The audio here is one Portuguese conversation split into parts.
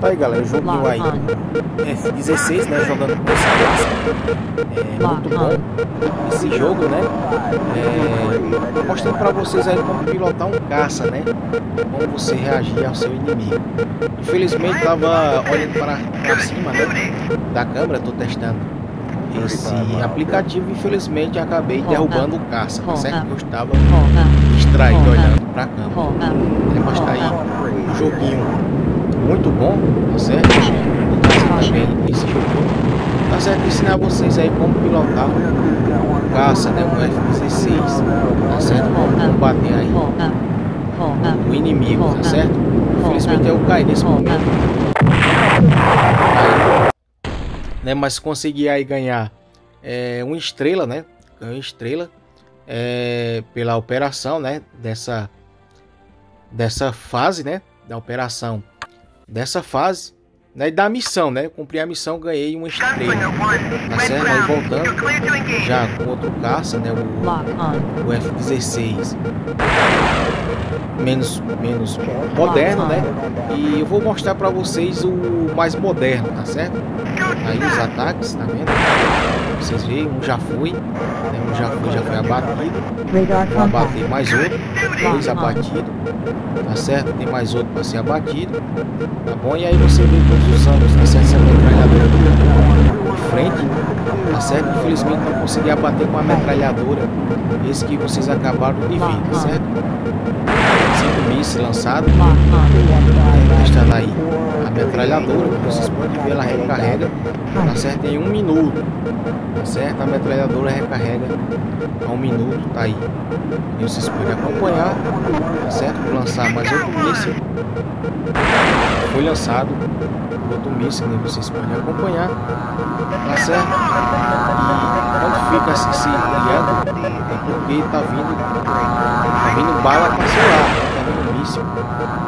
Tá aí galera, joguinho aí F16, né? Jogando com essa classe. É muito bom esse jogo, né? É, mostrando pra vocês aí como pilotar um caça, né? Como você reagir ao seu inimigo. Infelizmente tava olhando para, para cima, né? Da câmera, tô testando esse aplicativo, infelizmente acabei derrubando o caça, tá certo? Que eu estava distraído olhando para a câmera. Mas tá aí um joguinho muito bom, tá certo? Também, esse. Tá certo? Ensinar vocês aí como pilotar um caça, né? Um F-16, tá certo? Como combater aí o inimigo, tá certo? Infelizmente eu caí nesse momento. Aí, né? Mas consegui aí ganhar é, uma estrela, né? Ganhou estrela é, pela operação, né? Dessa dessa fase, né? Da operação dessa fase, né? E da missão, né? Cumpri a missão, ganhei uma estrela. Tá certo? Aí voltando já com outro caça, né? O, o F-16 menos menos moderno, né? E eu vou mostrar para vocês o mais moderno, tá certo? Aí os ataques, tá vendo? Vocês veem, um já foi, né? um já foi, já foi abatido. Vou abater mais outro, dois abatidos, tá certo? Tem mais outro para ser abatido, tá bom? E aí você vê todos os anos, tá certo? Essa metralhadora de frente, tá certo? Infelizmente não consegui abater com a metralhadora, esse que vocês acabaram de ver, tá certo? Cinco mísseis lançados, testando aí a metralhadora, vocês podem ver, ela recarrega, tá certo? Em um minuto, tá certo? A metralhadora recarrega a um minuto, tá aí. E vocês podem acompanhar, tá certo? Vou lançar mais outro míssil. Foi lançado outro míssil, né? Vocês podem acompanhar, tá certo? E quando fica assim, se guiando, é porque tá vindo, tá vindo bala para o seu lado, tá vindo míssil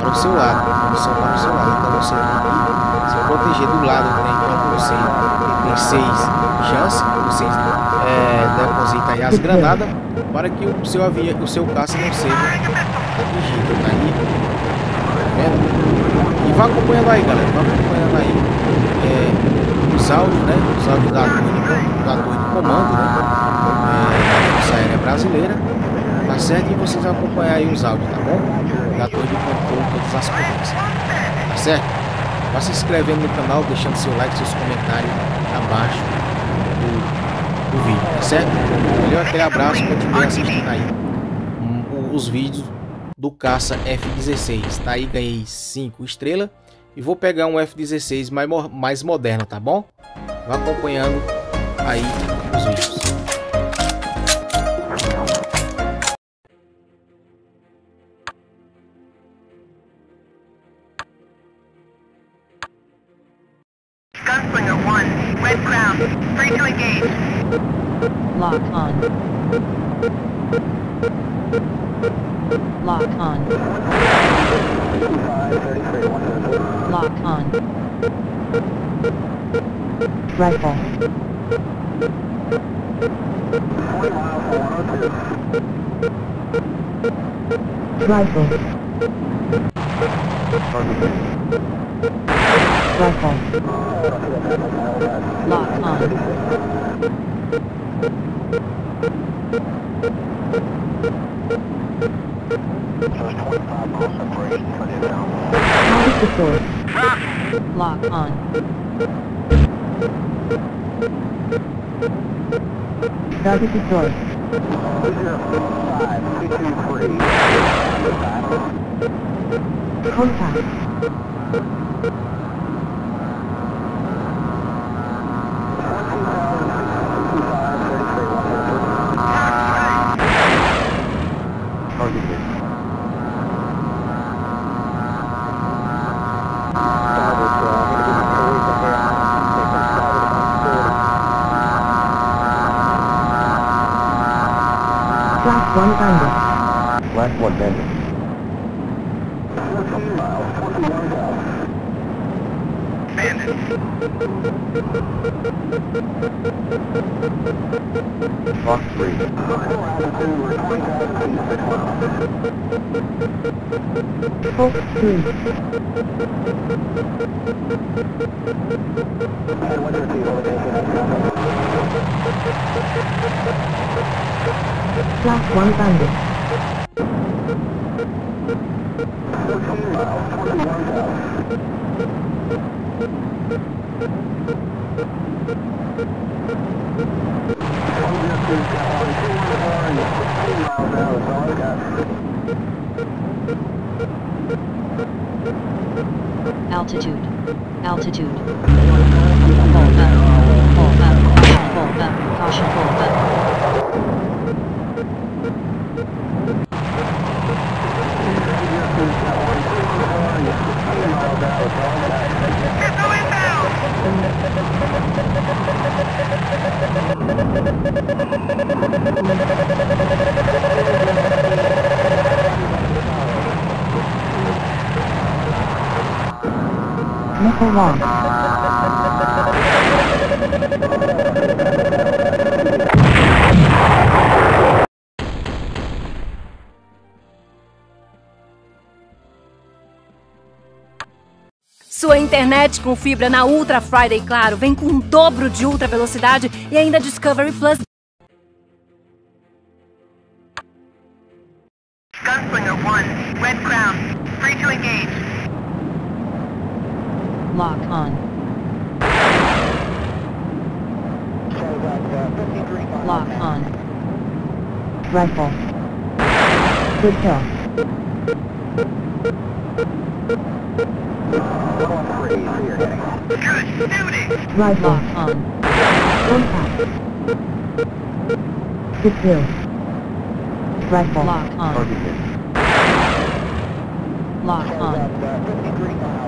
para o seu lado, missão para o seu lado. Então você tem que se proteger do lado, né? Enquanto você tem seis chances, você é, deposita aí as granadas para que o seu avião, o seu caça não seja atingido, tá aí, tá vendo? E vá acompanhando aí, galera, vá acompanhando aí é, os áudios, né? Os áudios da torre, da torre de comando, né? É, da Força Aérea Brasileira, tá certo? E vocês vão acompanhar aí os áudios, tá bom? Da torre de controle, todas as correntes, tá certo? Vá se inscrevendo no canal, deixando seu like, seus comentários abaixo do, do vídeo, tá certo? Valeu, aquele abraço, continue assistindo aí os vídeos do caça F-16, tá aí, ganhei 5 estrelas e vou pegar um F-16 mais, mais moderno, tá bom? Vá acompanhando aí os vídeos. Gunslinger 1, Red Crown, free to engage. Lock on. Lock on. Lock on. Rifle. Rifle. Rifle. Lock on. the door. Lock on. Target the door. Contact. one minute. 13 miles, 21 Bandit. Fox 3. Fox 3. Headwinter 2, overtaken. Flash 1 bandit. Altitude. Altitude. Caution. Sua internet com fibra na Ultra Friday Claro vem com um dobro de ultra velocidade e ainda Discovery Plus. Gunslinger 1, Red Crown, free to engage. Lock on. Lock on. Rifle. Good kill. Good shooting! Rifle. Lock on. Contact. Good kill. Rifle. Lock on. Lock on.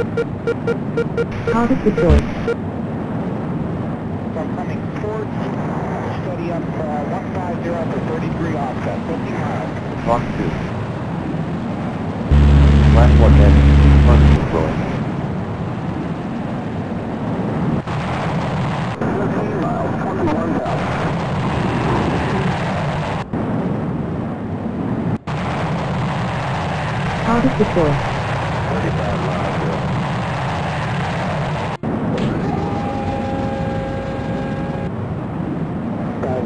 Target deployed. So I'm coming towards, steady up, uh, 150 for 30 degree offset, 50 miles. Fox 2. Last one bandit. Target destroyed. 15 miles, 21,000. Target deployed. 35 miles,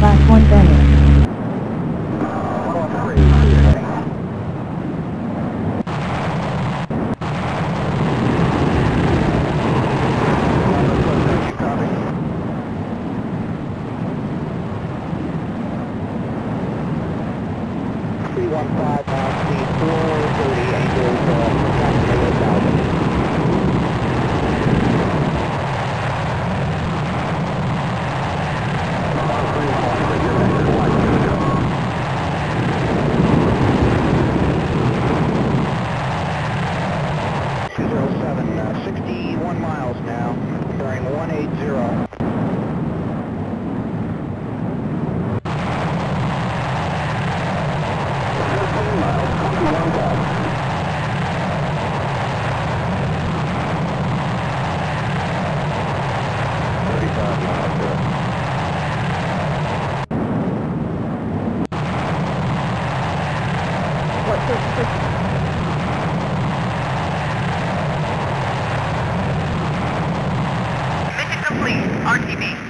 back one day. barkeeping.